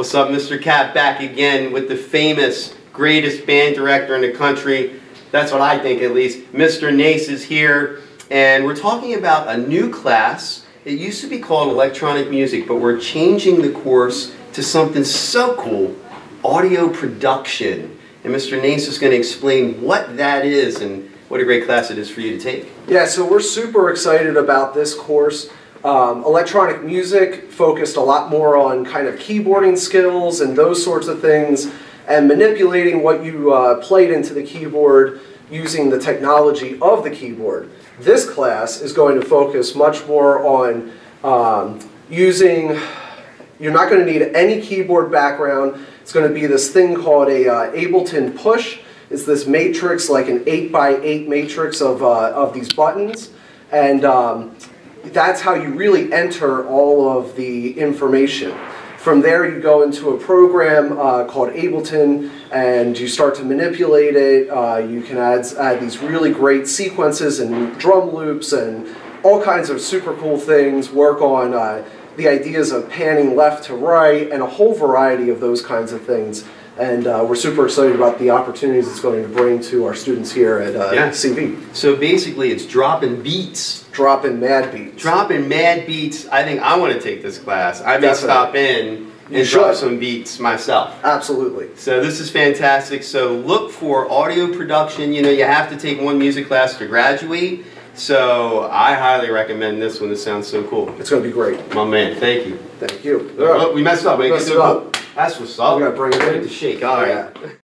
What's up, Mr. Cat? Back again with the famous, greatest band director in the country. That's what I think, at least. Mr. Nace is here, and we're talking about a new class. It used to be called electronic music, but we're changing the course to something so cool audio production. And Mr. Nace is going to explain what that is and what a great class it is for you to take. Yeah, so we're super excited about this course. Um, electronic music focused a lot more on kind of keyboarding skills and those sorts of things, and manipulating what you uh, played into the keyboard using the technology of the keyboard. This class is going to focus much more on um, using, you're not going to need any keyboard background. It's going to be this thing called a uh, Ableton Push. It's this matrix, like an 8 by 8 matrix of, uh, of these buttons. And um, that's how you really enter all of the information. From there, you go into a program uh, called Ableton and you start to manipulate it. Uh, you can add, add these really great sequences and drum loops and all kinds of super cool things, work on uh, the ideas of panning left to right and a whole variety of those kinds of things. And uh, we're super excited about the opportunities it's going to bring to our students here at uh, Yeah. CV. So basically, it's dropping beats. Dropping mad beats. Dropping mad beats. I think I want to take this class. I may Definitely. stop in You and drop should. some beats myself. Absolutely. So this is fantastic. So look for audio production. You know, you have to take one music class to graduate. So I highly recommend this one. This sounds so cool. It's going to be great. My man, thank you. Thank you. We messed up. We Messed up. That's what's up. We gotta bring it in. Need to shake. All right. Yeah.